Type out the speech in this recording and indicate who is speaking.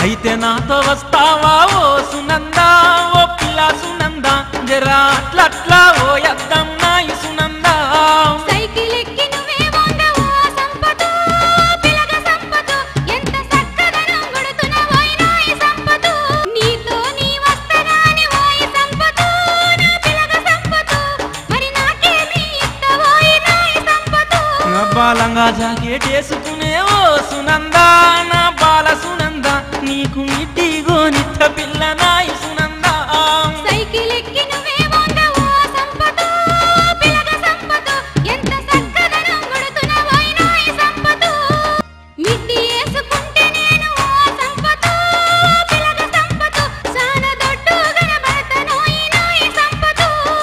Speaker 1: అయితే నాతో వస్తావా ఓ సునందా ఓ పిల్ల సునందా జరా అట్లట్లా బాలంగా జాకెటేసుకునే ఓ సునందా నా బాల సునందా నీకు మిట్టిగో నిత్త పిల్ల నాయసు